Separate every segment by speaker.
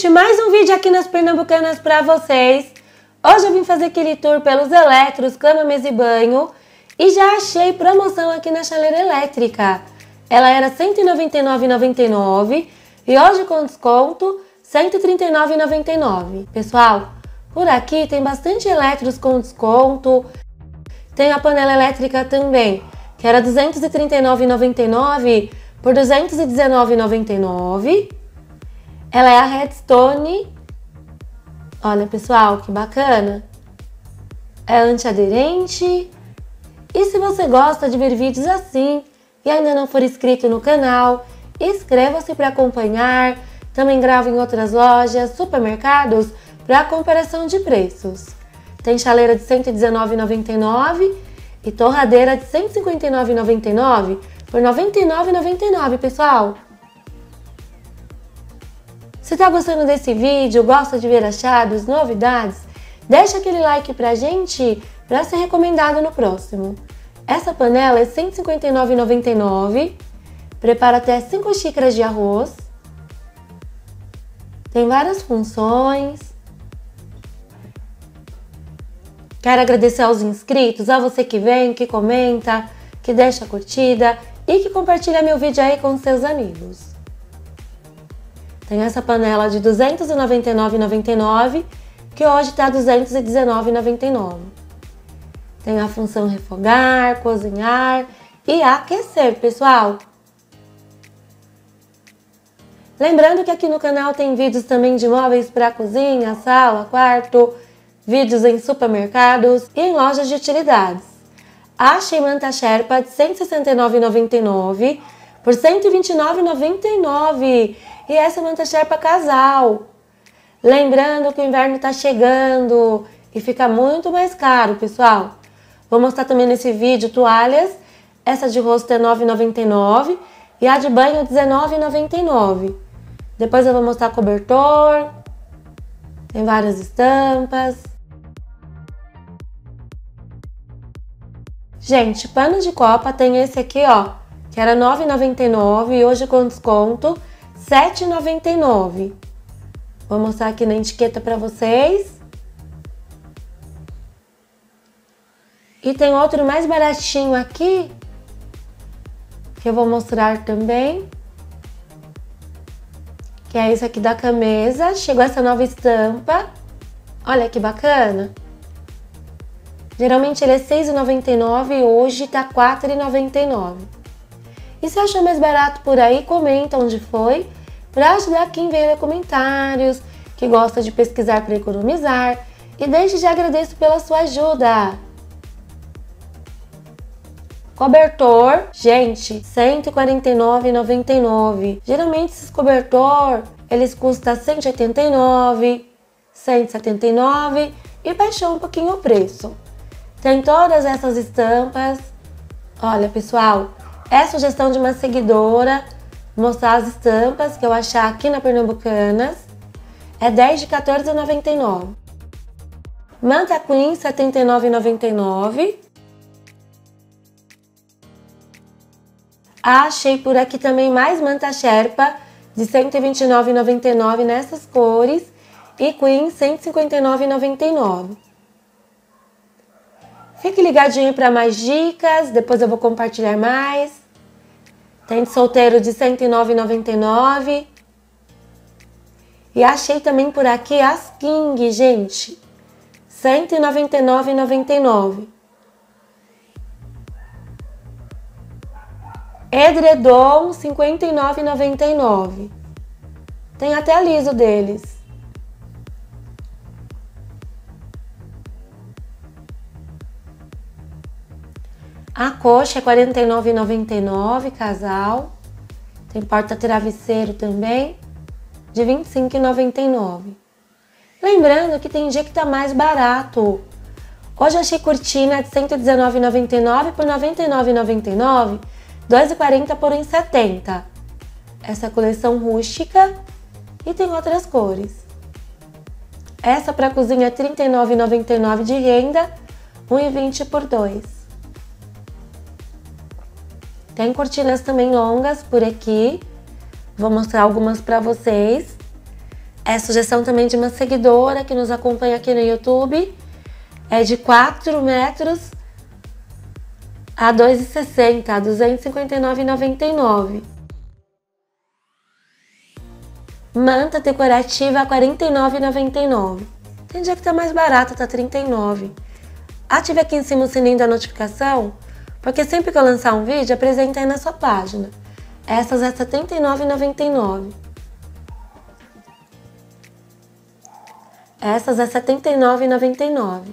Speaker 1: gente, mais um vídeo aqui nas Pernambucanas pra vocês. Hoje eu vim fazer aquele tour pelos eletros, cama, mesa e banho. E já achei promoção aqui na chaleira elétrica. Ela era R$ 199,99 e hoje com desconto R$ 139,99. Pessoal, por aqui tem bastante eletros com desconto. Tem a panela elétrica também, que era R$ 239,99 por R$ 219,99. Ela é a Redstone. Olha, pessoal, que bacana. É antiaderente. E se você gosta de ver vídeos assim e ainda não for inscrito no canal, inscreva-se para acompanhar. Também gravo em outras lojas, supermercados, para comparação de preços. Tem chaleira de R$ 119,99 e torradeira de R$ 159,99 por R$ 99,99, pessoal. Se tá gostando desse vídeo, gosta de ver achados, novidades, deixa aquele like pra gente para ser recomendado no próximo. Essa panela é R$ 159,99, prepara até 5 xícaras de arroz, tem várias funções. Quero agradecer aos inscritos, a você que vem, que comenta, que deixa a curtida e que compartilha meu vídeo aí com seus amigos. Tem essa panela de R$ 299,99 que hoje está R$ 219,99. Tem a função refogar, cozinhar e aquecer, pessoal. Lembrando que aqui no canal tem vídeos também de móveis para cozinha, sala, quarto, vídeos em supermercados e em lojas de utilidades. Achei manta Sherpa de R$ 169,99 por R$ 129,99 e essa manta Sherpa casal. Lembrando que o inverno está chegando e fica muito mais caro, pessoal. Vou mostrar também nesse vídeo toalhas. Essa de rosto é R$ 9,99 e a de banho é R$19,99. Depois eu vou mostrar cobertor. Tem várias estampas. Gente, pano de copa tem esse aqui, ó, que era R$ 9,99 e hoje com desconto 7,99. Vou mostrar aqui na etiqueta para vocês. E tem outro mais baratinho aqui, que eu vou mostrar também. Que é esse aqui da camisa. Chegou essa nova estampa. Olha que bacana. Geralmente ele é R$ 6,99 e hoje tá R$ 4,99. E se achou mais barato por aí, comenta onde foi para ajudar quem vê comentários, que gosta de pesquisar para economizar. E desde já agradeço pela sua ajuda. Cobertor, gente, R$ 149,99. Geralmente esses cobertor, eles custam 189, 179 e baixou um pouquinho o preço. Tem todas essas estampas. Olha, pessoal, é sugestão de uma seguidora mostrar as estampas que eu achar aqui na Pernambucanas. É 10 de 14,99. Manta Queen, R$ 79,99. Achei por aqui também mais manta Sherpa de R$ 129,99 nessas cores e Queen R$ 159,99. Fique ligadinho para mais dicas, depois eu vou compartilhar mais. Tem de solteiro de R$ 109,99. E achei também por aqui as King, gente. R$ 199,99. Edredom, R$ 59,99. Tem até liso deles. A coxa é R$ 49,99 casal. Tem porta-travesseiro também, de R$ 25,99. Lembrando que tem dia que tá mais barato. Hoje achei cortina de R$ 119,99 por R$ 99,99, R$ 2,40 por R$ 70. Essa coleção rústica e tem outras cores. Essa para cozinha é R$ 39,99 de renda, R$ 1,20 por 2. Tem cortinas também longas por aqui. Vou mostrar algumas para vocês. É sugestão também de uma seguidora que nos acompanha aqui no YouTube. É de 4 metros a 2,60, a 259,99. Manta decorativa a 49,99. Tem dia que tá mais barato, tá 39. Ative aqui em cima o sininho da notificação, porque sempre que eu lançar um vídeo, apresenta aí na sua página. Essas é R$ 79,99. Essas é R$ 79,99.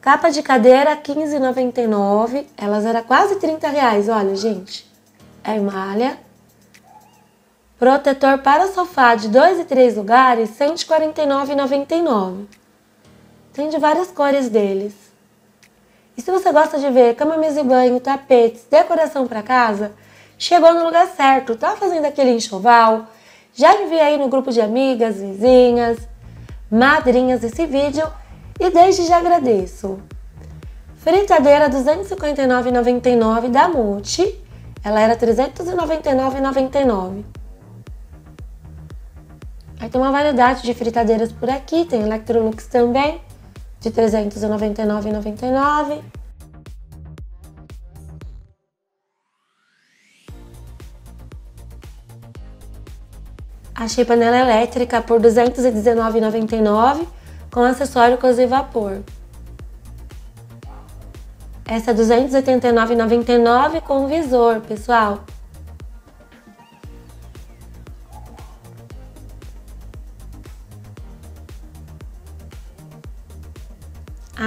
Speaker 1: Capa de cadeira R$ 15,99. Elas eram quase 30 reais, olha, gente. É malha. Protetor para sofá de 2 e 3 lugares, R$ 149,99. Tem de várias cores deles. E se você gosta de ver cama, mesa e banho, tapetes, decoração para casa, chegou no lugar certo. Tá fazendo aquele enxoval? Já enviei aí no grupo de amigas, vizinhas, madrinhas esse vídeo e desde já agradeço. Fritadeira 259,99 da Multi. Ela era 399,99. Aí tem uma variedade de fritadeiras por aqui, tem Electrolux também de 399,99. Achei panela elétrica por R$ 219,99 com acessório cozer vapor. Essa R$ 289,99 com visor, pessoal.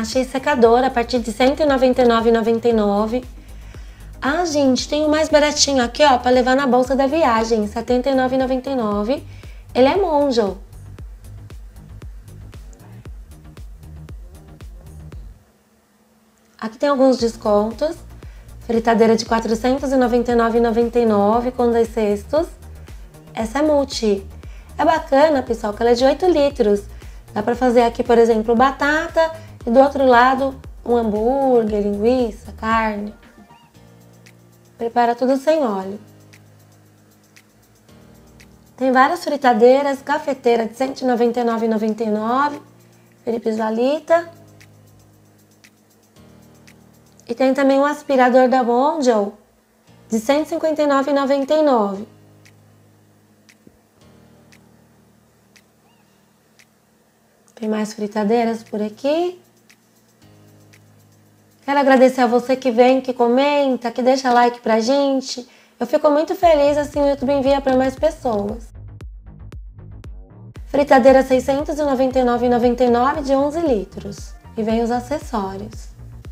Speaker 1: Achei secador a partir de R$ 199,99. Ah, gente, tem o mais baratinho aqui, ó, para levar na bolsa da viagem, R$ 79,99. Ele é monjo. Aqui tem alguns descontos. Fritadeira de R$ 499,99 com dois cestos. Essa é multi. É bacana, pessoal, que ela é de 8 litros. Dá para fazer aqui, por exemplo, batata e do outro lado, um hambúrguer, linguiça, carne. Prepara tudo sem óleo. Tem várias fritadeiras, cafeteira de R$ 199,99, Felipe Valita. E tem também um aspirador da Mondial de R$ 159,99. Tem mais fritadeiras por aqui. Quero agradecer a você que vem, que comenta, que deixa like pra gente. Eu fico muito feliz assim o YouTube envia para mais pessoas. Fritadeira R$ 699,99 de 11 litros. E vem os acessórios.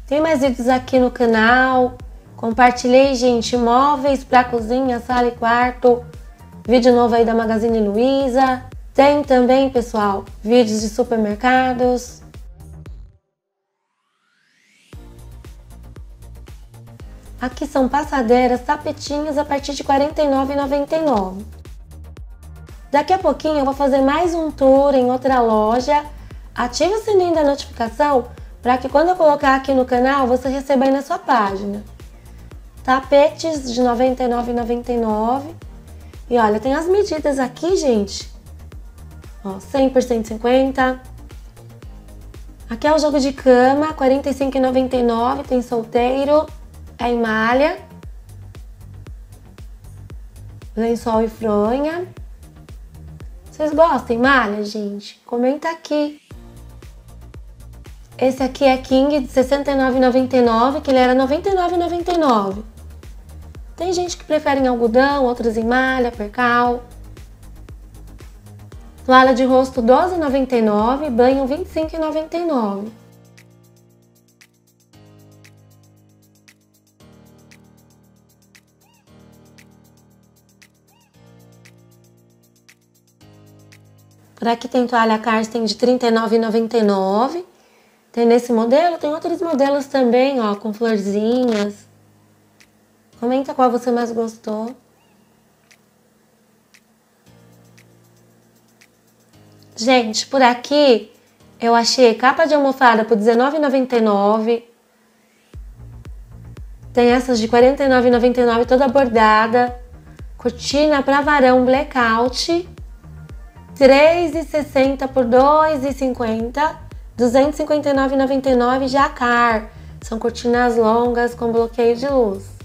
Speaker 1: Tem mais vídeos aqui no canal. Compartilhei, gente, móveis para cozinha, sala e quarto. Vídeo novo aí da Magazine Luiza. Tem também, pessoal, vídeos de supermercados. Aqui são passadeiras, tapetinhos a partir de R$ 49,99. Daqui a pouquinho eu vou fazer mais um tour em outra loja. Ative o sininho da notificação para que quando eu colocar aqui no canal você receba aí na sua página. Tapetes de R$ 99,99. E olha, tem as medidas aqui, gente. Ó, 100 por 150. Aqui é o jogo de cama, R$ 45,99, tem solteiro é em malha, lençol e fronha. Vocês gostam de malha, gente? Comenta aqui. Esse aqui é King de R$ 69,99, que ele era R$ 99,99. Tem gente que prefere em algodão, outros em malha, percal. Toalha de rosto R$ 12,99, banho R$ 25,99. Por aqui tem toalha Karsten de R$ 39,99. Tem nesse modelo, tem outros modelos também, ó, com florzinhas. Comenta qual você mais gostou. Gente, por aqui eu achei capa de almofada por R$19,99. Tem essas de R$49,99 toda bordada cortina para varão blackout 3,60 por 2,50, 259,99 jacar. São cortinas longas com bloqueio de luz.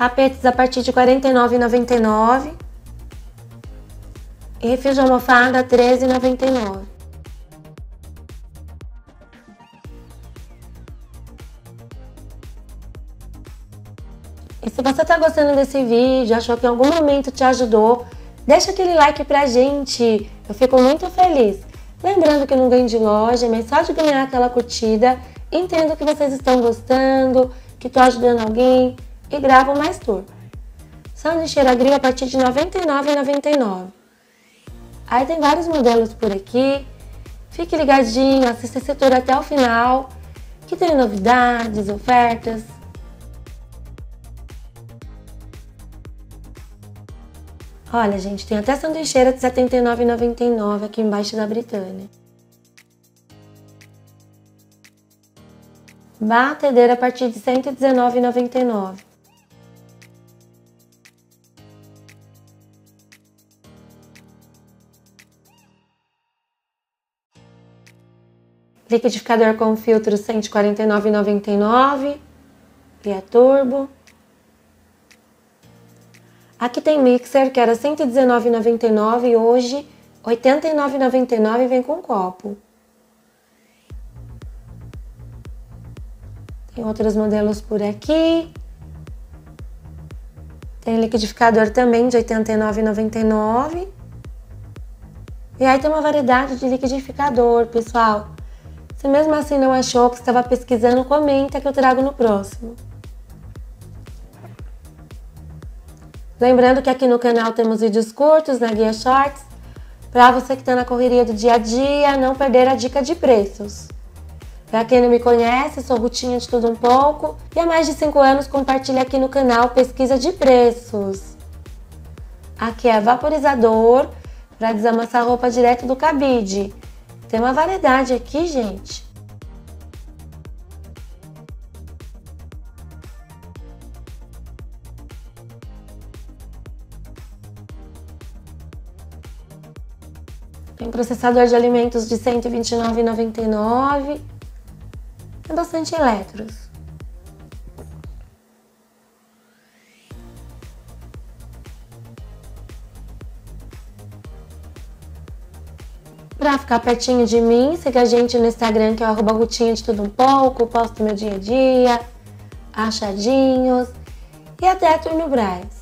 Speaker 1: Tapetes a partir de R$ 49,99. E de almofada R$ 13,99. E se você está gostando desse vídeo, achou que em algum momento te ajudou, deixa aquele like pra gente. Eu fico muito feliz. Lembrando que não ganho de loja, mas só de ganhar aquela curtida, entendo que vocês estão gostando, que estou ajudando alguém e gravo mais tour. Sanduicheira grill a partir de R$ 99,99. Aí tem vários modelos por aqui. Fique ligadinho, assista esse tour até o final, que tem novidades, ofertas. Olha, gente, tem até sanduicheira de R$ 79,99 aqui embaixo da Britânia. Batedeira a partir de R$ 119,99. Liquidificador com filtro R$ 149,99 e é turbo. Aqui tem mixer que era R$ 119,99 e hoje R$ 89,99 vem com copo. Tem outros modelos por aqui. Tem liquidificador também de R$ 89,99. E aí tem uma variedade de liquidificador, pessoal. Se mesmo assim não achou que estava pesquisando, comenta que eu trago no próximo. Lembrando que aqui no canal temos vídeos curtos na guia Shorts, para você que está na correria do dia a dia não perder a dica de preços. Para quem não me conhece, sou Rutinha de Tudo Um Pouco e há mais de 5 anos compartilho aqui no canal pesquisa de preços. Aqui é vaporizador para desamassar roupa direto do cabide. Tem uma variedade aqui, gente. Tem processador de alimentos de R$ 129,99. Tem bastante eletros. Pra ficar pertinho de mim, siga a gente no Instagram, que é o arroba Gutinha de Tudo Um Pouco, posto meu dia a dia, achadinhos e até a Turno Braz.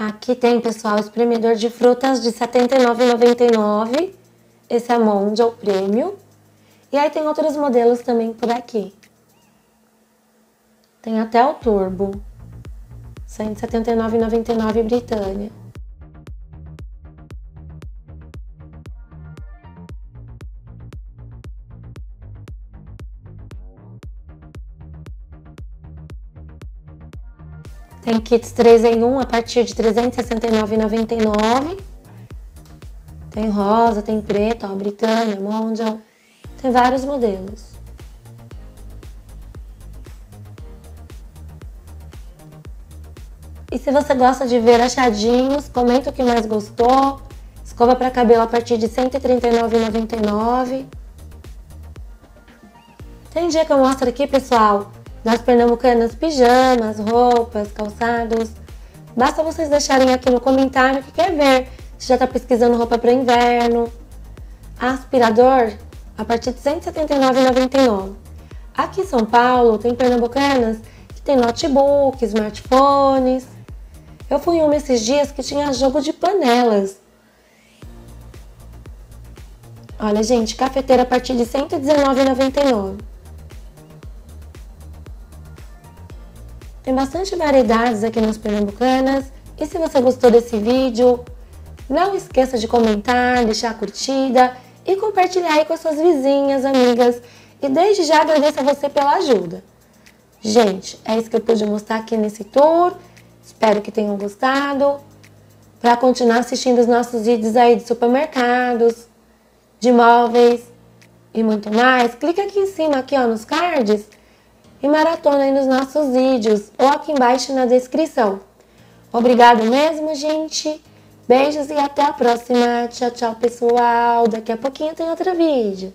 Speaker 1: Aqui tem, pessoal, espremedor de frutas de R$ 79,99. Esse é Mondial Prêmio. E aí tem outros modelos também por aqui. Tem até o Turbo. R$ 179,99 Britânia. Tem kits 3 em 1 a partir de R$ 369,99. Tem rosa, tem preto, ó, Britânia, Mondial. Tem vários modelos. E se você gosta de ver achadinhos, comenta o que mais gostou. Escova para cabelo a partir de R$ 139,99. Tem dia que eu mostro aqui, pessoal, nós pernambucanas, pijamas, roupas, calçados. Basta vocês deixarem aqui no comentário que quer ver. Se já está pesquisando roupa para inverno. Aspirador a partir de R$ 179,99. Aqui em São Paulo tem pernambucanas que tem notebook, smartphones. Eu fui uma esses dias que tinha jogo de panelas. Olha, gente, cafeteira a partir de R$ 119,99. Tem bastante variedades aqui nas Pernambucanas. E se você gostou desse vídeo, não esqueça de comentar, deixar a curtida e compartilhar aí com as suas vizinhas, amigas. E desde já agradeço a você pela ajuda. Gente, é isso que eu pude mostrar aqui nesse tour. Espero que tenham gostado. Para continuar assistindo os nossos vídeos aí de supermercados, de móveis e muito mais, clica aqui em cima aqui ó, nos cards e maratona aí nos nossos vídeos ou aqui embaixo na descrição. Obrigado mesmo, gente. Beijos e até a próxima. Tchau, tchau, pessoal. Daqui a pouquinho tem outro vídeo.